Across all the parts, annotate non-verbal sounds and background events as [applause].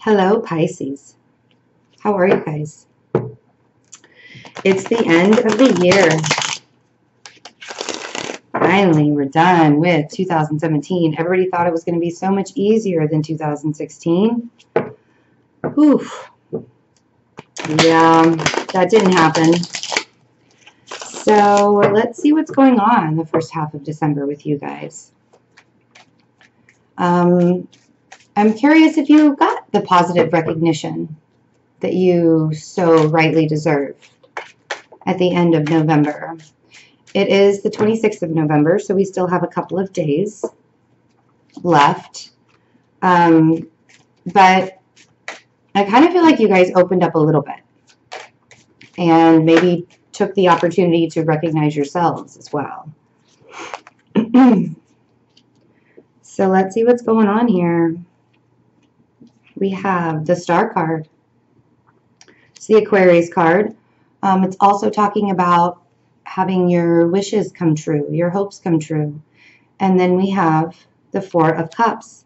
Hello, Pisces. How are you guys? It's the end of the year. Finally, we're done with 2017. Everybody thought it was going to be so much easier than 2016. Oof. Yeah, that didn't happen. So let's see what's going on the first half of December with you guys. Um, I'm curious if you got the positive recognition that you so rightly deserve at the end of November. It is the 26th of November, so we still have a couple of days left. Um, but I kind of feel like you guys opened up a little bit and maybe took the opportunity to recognize yourselves as well. [clears throat] so let's see what's going on here. We have the star card. It's the Aquarius card. Um, it's also talking about having your wishes come true, your hopes come true. And then we have the Four of Cups.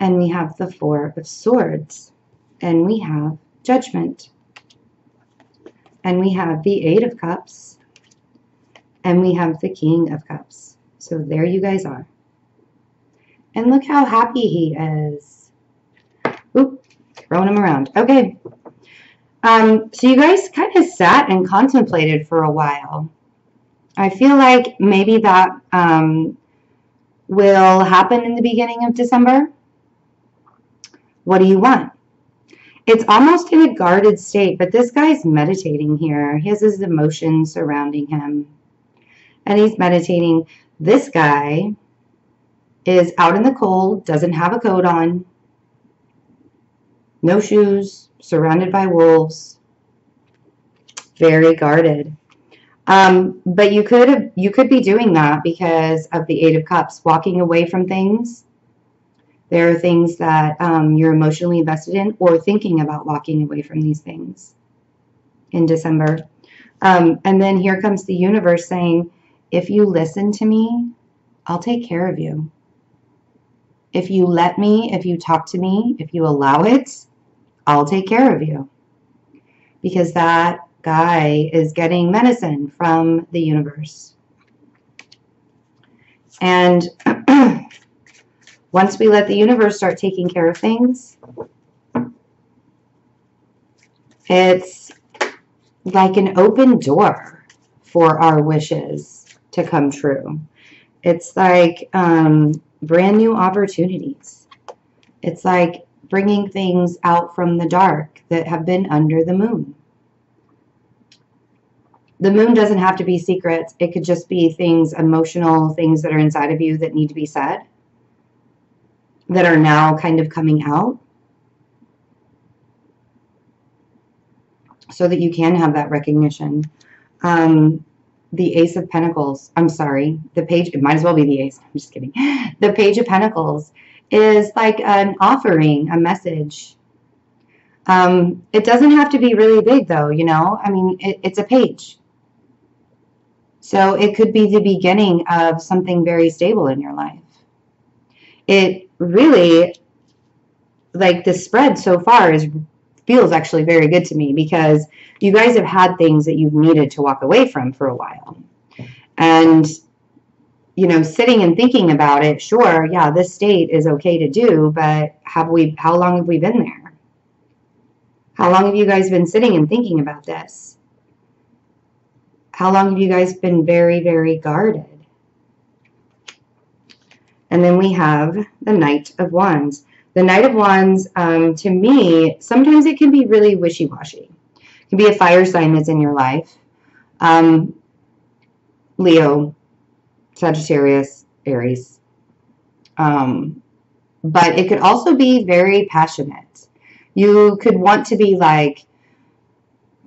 And we have the Four of Swords. And we have Judgment. And we have the Eight of Cups. And we have the King of Cups. So there you guys are. And look how happy he is. Throwing him around. Okay. Um, so you guys kind of sat and contemplated for a while. I feel like maybe that um, will happen in the beginning of December. What do you want? It's almost in a guarded state, but this guy's meditating here. He has his emotions surrounding him. And he's meditating. This guy is out in the cold, doesn't have a coat on, no shoes, surrounded by wolves, very guarded. Um, but you could you could be doing that because of the Eight of Cups, walking away from things there are things that um, you're emotionally invested in or thinking about walking away from these things in December. Um, and then here comes the universe saying, if you listen to me, I'll take care of you. If you let me, if you talk to me, if you allow it, I'll take care of you. Because that guy is getting medicine from the universe. And [clears throat] Once we let the universe start taking care of things, it's like an open door for our wishes to come true. It's like um, brand new opportunities. It's like bringing things out from the dark that have been under the moon. The moon doesn't have to be secrets. It could just be things, emotional things that are inside of you that need to be said that are now kind of coming out so that you can have that recognition. Um, the Ace of Pentacles, I'm sorry, the page, it might as well be the Ace, I'm just kidding. [laughs] The Page of Pentacles is like an offering, a message. Um, it doesn't have to be really big though, you know, I mean, it, it's a page. So it could be the beginning of something very stable in your life. It really like the spread so far is feels actually very good to me because you guys have had things that you've needed to walk away from for a while. And you know, sitting and thinking about it, sure, yeah, this state is okay to do, but have we how long have we been there? How long have you guys been sitting and thinking about this? How long have you guys been very, very guarded? And then we have the Knight of Wands. The Knight of Wands, um, to me, sometimes it can be really wishy-washy. It can be a fire sign that's in your life. Um, Leo, Sagittarius, Aries. Um, but it could also be very passionate. You could want to be like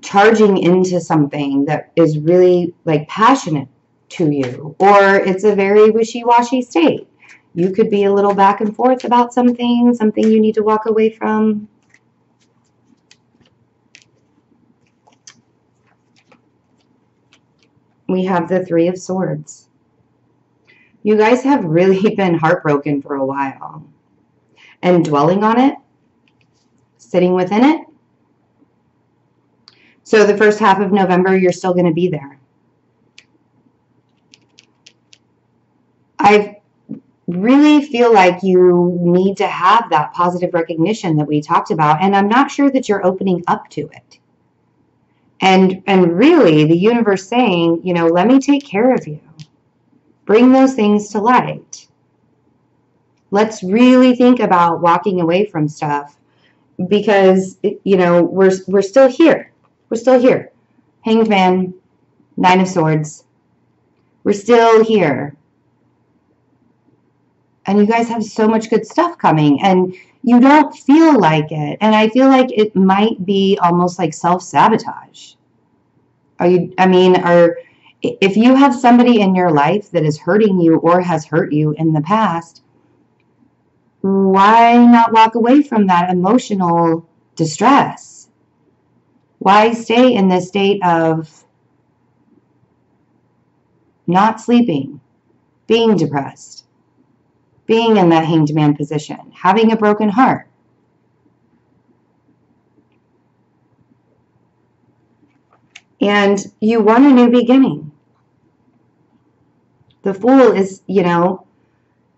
charging into something that is really like passionate to you, or it's a very wishy-washy state. You could be a little back and forth about something, something you need to walk away from. We have the Three of Swords. You guys have really [laughs] been heartbroken for a while. And dwelling on it, sitting within it. So the first half of November, you're still going to be there. I really feel like you need to have that positive recognition that we talked about, and I'm not sure that you're opening up to it. And and really, the universe saying, you know, let me take care of you. Bring those things to light. Let's really think about walking away from stuff because you know we're we're still here. We're still here. Hanged Man, Nine of Swords. We're still here and you guys have so much good stuff coming and you don't feel like it and i feel like it might be almost like self-sabotage are you i mean are if you have somebody in your life that is hurting you or has hurt you in the past why not walk away from that emotional distress why stay in this state of not sleeping being depressed being in that hanged man position, having a broken heart. And you want a new beginning. The fool is, you know,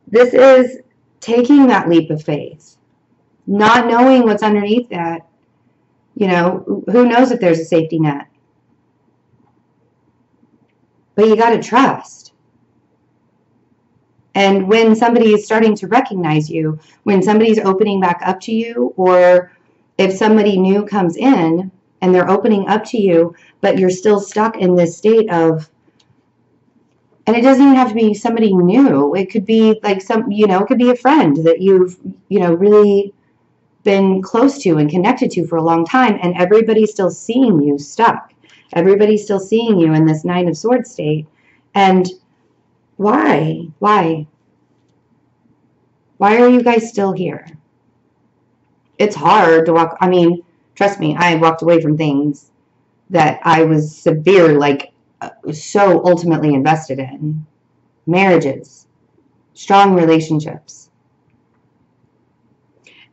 this is taking that leap of faith, not knowing what's underneath that. You know, who knows if there's a safety net? But you got to trust. And when somebody is starting to recognize you, when somebody's opening back up to you, or if somebody new comes in and they're opening up to you, but you're still stuck in this state of, and it doesn't even have to be somebody new. It could be like some, you know, it could be a friend that you've, you know, really been close to and connected to for a long time, and everybody's still seeing you stuck. Everybody's still seeing you in this Nine of Swords state. And why? Why? Why are you guys still here? It's hard to walk. I mean, trust me, I walked away from things that I was severe, like, uh, so ultimately invested in. Marriages, strong relationships.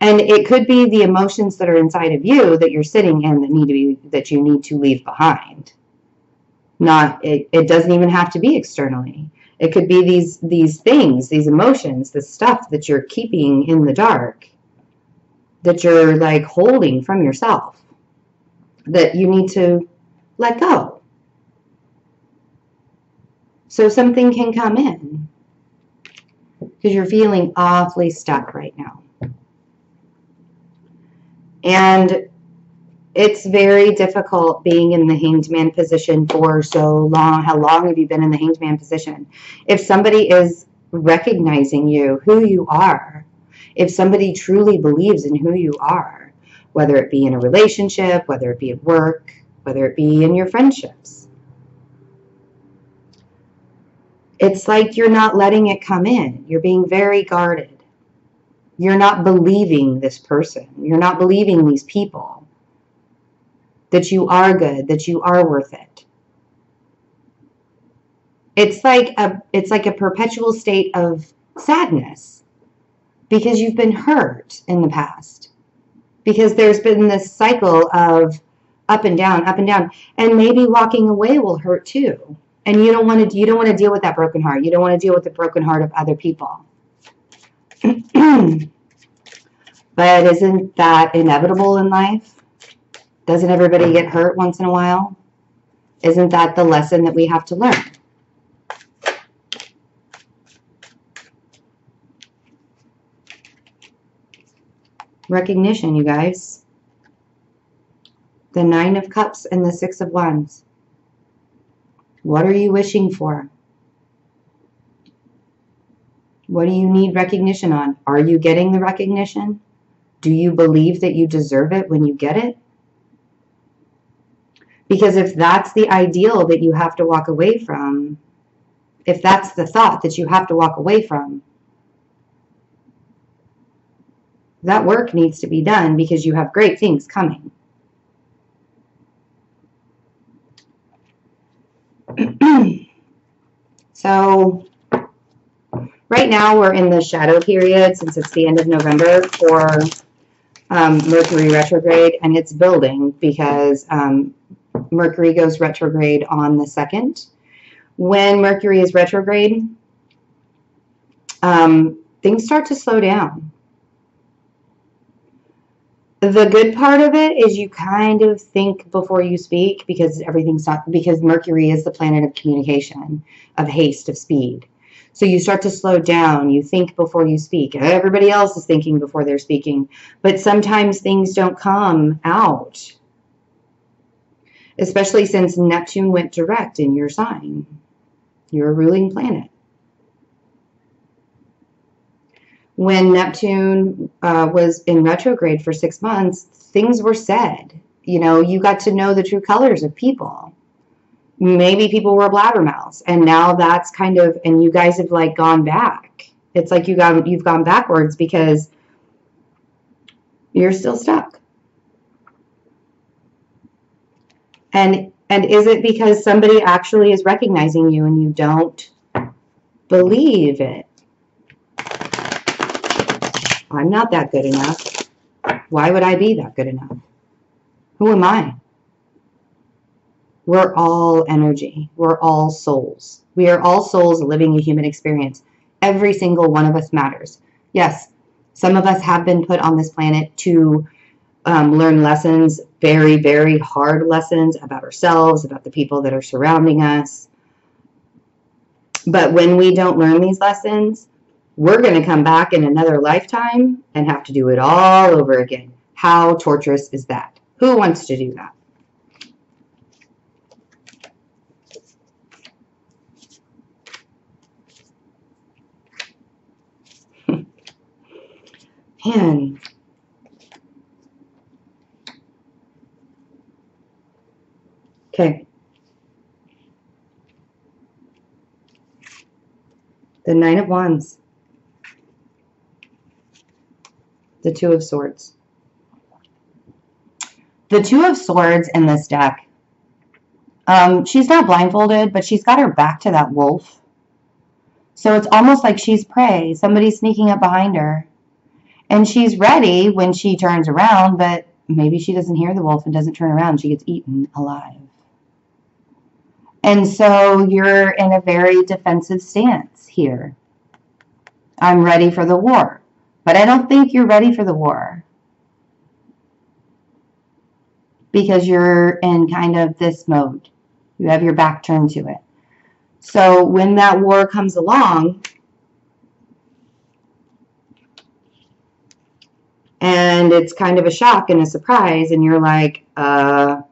And it could be the emotions that are inside of you that you're sitting in that need to be, that you need to leave behind. Not, it, it doesn't even have to be externally. It could be these these things, these emotions, the stuff that you're keeping in the dark, that you're like holding from yourself, that you need to let go. So something can come in because you're feeling awfully stuck right now. And it's very difficult being in the hanged man position for so long. How long have you been in the hanged man position? If somebody is recognizing you, who you are, if somebody truly believes in who you are, whether it be in a relationship, whether it be at work, whether it be in your friendships, it's like you're not letting it come in. You're being very guarded. You're not believing this person. You're not believing these people that you are good, that you are worth it. It's like a it's like a perpetual state of sadness because you've been hurt in the past. Because there's been this cycle of up and down, up and down, and maybe walking away will hurt too. And you don't want to you don't want to deal with that broken heart. You don't want to deal with the broken heart of other people. [clears throat] but isn't that inevitable in life? Doesn't everybody get hurt once in a while? Isn't that the lesson that we have to learn? Recognition, you guys. The Nine of Cups and the Six of Wands. What are you wishing for? What do you need recognition on? Are you getting the recognition? Do you believe that you deserve it when you get it? Because if that's the ideal that you have to walk away from, if that's the thought that you have to walk away from, that work needs to be done because you have great things coming. [clears throat] so right now we're in the shadow period since it's the end of November for um, Mercury retrograde, and it's building because um, Mercury goes retrograde on the second. When Mercury is retrograde, um, things start to slow down. The good part of it is you kind of think before you speak because everything's not because Mercury is the planet of communication, of haste, of speed. So you start to slow down. You think before you speak. Everybody else is thinking before they're speaking. But sometimes things don't come out. Especially since Neptune went direct in your sign. Your a ruling planet. When Neptune uh, was in retrograde for six months, things were said. You know, you got to know the true colors of people. Maybe people were blabbermouths and now that's kind of and you guys have like gone back. It's like you got you've gone backwards because you're still stuck. And and is it because somebody actually is recognizing you and you don't believe it i'm not that good enough why would i be that good enough who am i we're all energy. We're all souls. We are all souls living a human experience. Every single one of us matters. Yes, some of us have been put on this planet to um, learn lessons, very, very hard lessons about ourselves, about the people that are surrounding us. But when we don't learn these lessons, we're going to come back in another lifetime and have to do it all over again. How torturous is that? Who wants to do that? [laughs] Man. Okay. The Nine of Wands. The Two of Swords. The Two of Swords in this deck. Um, she's not blindfolded, but she's got her back to that wolf. So it's almost like she's prey. Somebody's sneaking up behind her. And she's ready when she turns around, but maybe she doesn't hear the wolf and doesn't turn around. She gets eaten alive. And so you're in a very defensive stance here. I'm ready for the war. But I don't think you're ready for the war. Because you're in kind of this mode. You have your back turned to it. So when that war comes along, and it's kind of a shock and a surprise and you're like uh,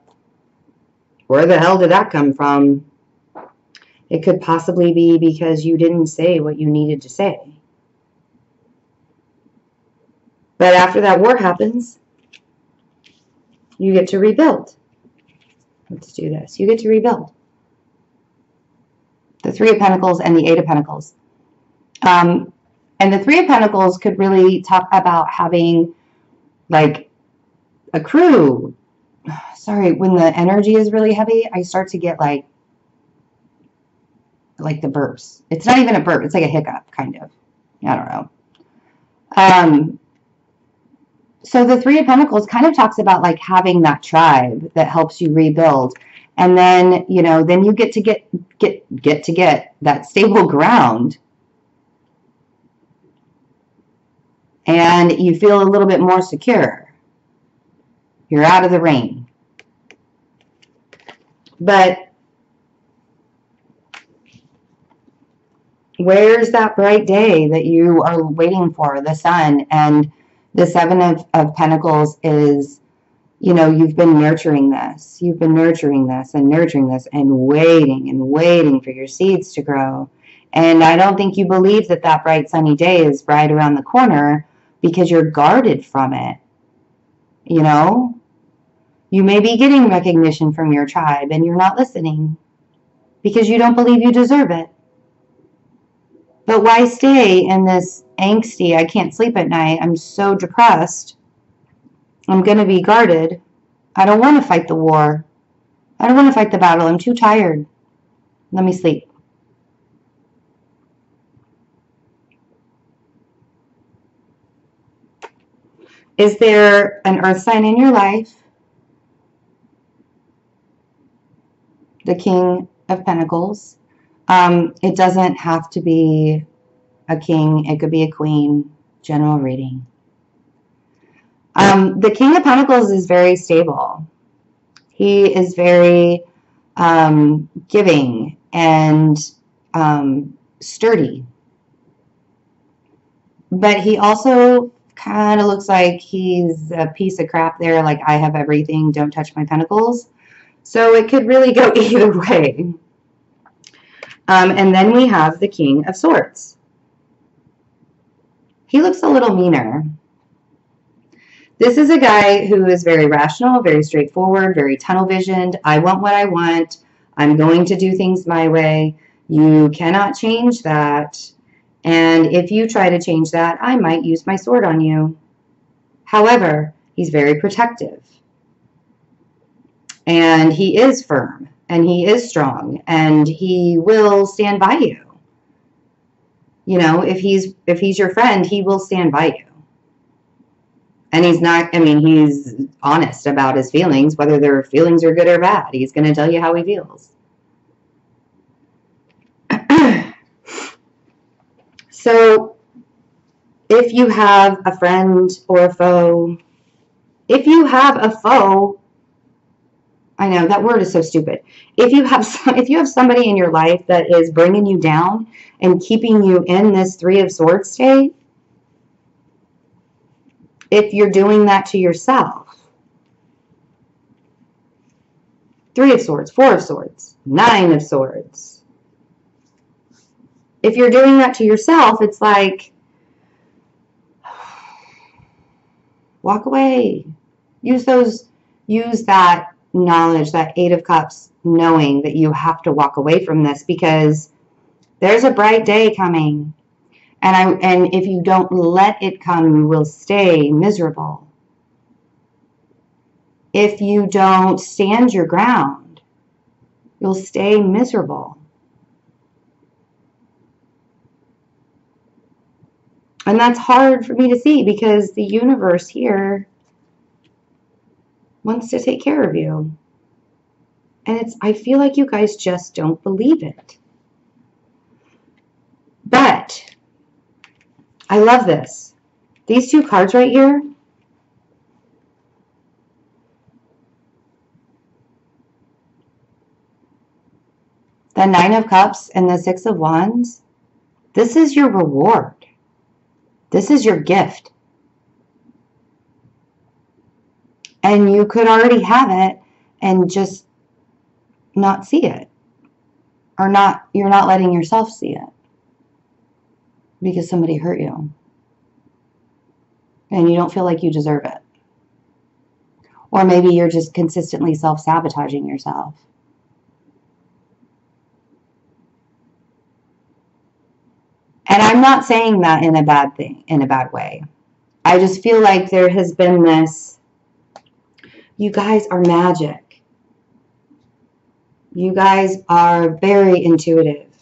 where the hell did that come from it could possibly be because you didn't say what you needed to say but after that war happens you get to rebuild let's do this you get to rebuild the three of pentacles and the eight of pentacles um, and the three of pentacles could really talk about having like a crew. [sighs] Sorry, when the energy is really heavy, I start to get like like the burps. It's not even a burp, it's like a hiccup, kind of. I don't know. Um so the three of pentacles kind of talks about like having that tribe that helps you rebuild and then you know then you get to get get get to get that stable ground and you feel a little bit more secure. You're out of the rain. But where's that bright day that you are waiting for, the sun? And the Seven of, of Pentacles is, you know, you've been nurturing this. You've been nurturing this and nurturing this and waiting and waiting for your seeds to grow. And I don't think you believe that that bright sunny day is right around the corner because you're guarded from it. You know, you may be getting recognition from your tribe and you're not listening because you don't believe you deserve it. But why stay in this angsty, I can't sleep at night, I'm so depressed, I'm going to be guarded. I don't want to fight the war. I don't want to fight the battle. I'm too tired. Let me sleep. Is there an earth sign in your life? The King of Pentacles. Um, it doesn't have to be a king. It could be a queen. General reading. Um, the King of Pentacles is very stable. He is very um, giving and um, sturdy. But he also kind of looks like he's a piece of crap there, like I have everything, don't touch my pentacles. So it could really go [laughs] either way. Um, and then we have the King of Swords. He looks a little meaner. This is a guy who is very rational, very straightforward, very tunnel visioned. I want what I want. I'm going to do things my way. You cannot change that. And if you try to change that, I might use my sword on you. However, he's very protective. And he is firm and he is strong and he will stand by you. You know, if he's if he's your friend, he will stand by you. And he's not I mean, he's honest about his feelings, whether their feelings are good or bad. He's going to tell you how he feels. [clears throat] So if you have a friend or a foe, if you have a foe, I know that word is so stupid. If you have if you have somebody in your life that is bringing you down and keeping you in this 3 of swords state, if you're doing that to yourself, Three of Swords, Four of Swords, Nine of Swords, if you're doing that to yourself, it's like, [sighs] walk away. Use those, use that knowledge, that Eight of Cups, knowing that you have to walk away from this because there's a bright day coming. And I and if you don't let it come, you will stay miserable. If you don't stand your ground, you'll stay miserable. And that's hard for me to see because the universe here wants to take care of you. And it's I feel like you guys just don't believe it. But I love this. These two cards right here. The Nine of Cups and the Six of Wands. This is your reward. This is your gift. And you could already have it and just not see it. Or not, you're not letting yourself see it. Because somebody hurt you. And you don't feel like you deserve it. Or maybe you're just consistently self sabotaging yourself. And I'm not saying that in a bad thing, in a bad way. I just feel like there has been this, you guys are magic. You guys are very intuitive.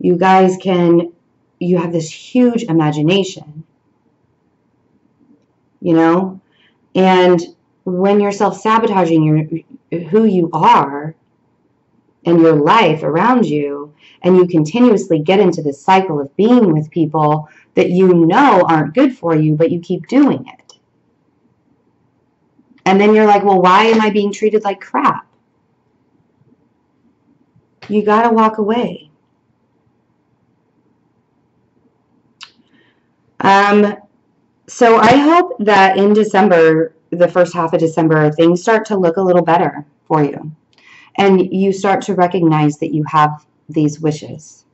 You guys can, you have this huge imagination. You know? And when you're self-sabotaging your, who you are and your life around you, and you continuously get into this cycle of being with people that you know aren't good for you, but you keep doing it. And then you're like, well, why am I being treated like crap? You got to walk away. Um, so I hope that in December, the first half of December, things start to look a little better for you. And you start to recognize that you have these wishes.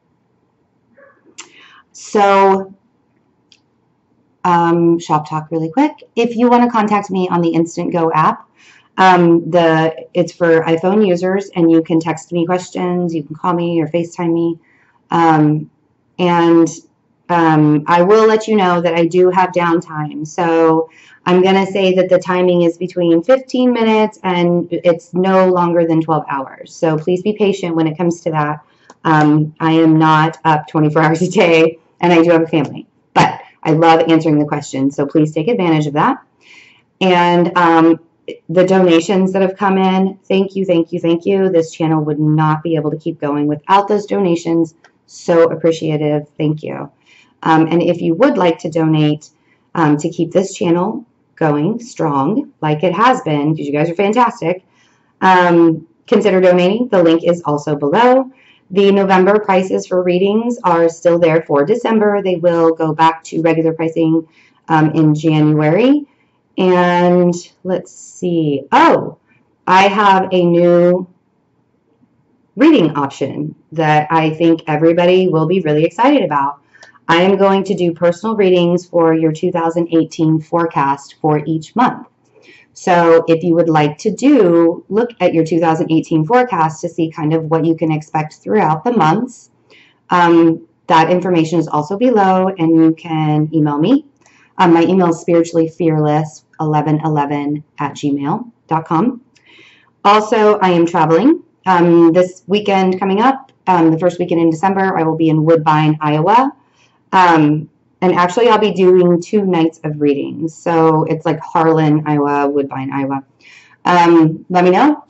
So, um, shop talk really quick. If you want to contact me on the InstantGo app, um, the it's for iPhone users, and you can text me questions, you can call me or FaceTime me, um, and um, I will let you know that I do have downtime. So I'm going to say that the timing is between 15 minutes and it's no longer than 12 hours. So please be patient when it comes to that. Um, I am not up 24 [laughs] hours a day, and I do have a family. But I love answering the questions, so please take advantage of that. And um, the donations that have come in, thank you, thank you, thank you. This channel would not be able to keep going without those donations. So appreciative. Thank you. Um, and if you would like to donate um, to keep this channel going strong, like it has been, because you guys are fantastic, um, consider donating. The link is also below. The November prices for readings are still there for December. They will go back to regular pricing um, in January. And let's see. Oh, I have a new reading option that I think everybody will be really excited about. I am going to do personal readings for your 2018 forecast for each month. So if you would like to do, look at your 2018 forecast to see kind of what you can expect throughout the months. Um, that information is also below and you can email me. Um, my email is spirituallyfearless1111 at gmail.com. Also, I am traveling um, this weekend coming up, um, the first weekend in December, I will be in Woodbine, Iowa. Um, and actually, I'll be doing two nights of readings. So it's like Harlan, Iowa, Woodbine, Iowa. Um, let me know.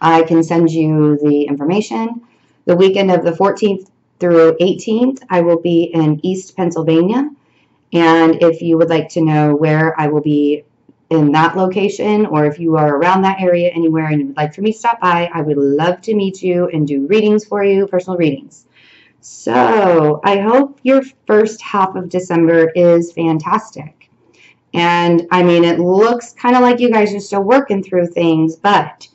I can send you the information. The weekend of the 14th through 18th, I will be in East Pennsylvania. And if you would like to know where I will be in that location, or if you are around that area anywhere and you would like for me to stop by, I would love to meet you and do readings for you, personal readings. So I hope your first half of December is fantastic. And I mean, it looks kind of like you guys are still working through things, but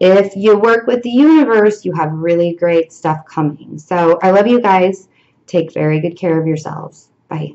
if you work with the universe, you have really great stuff coming. So I love you guys. Take very good care of yourselves. Bye.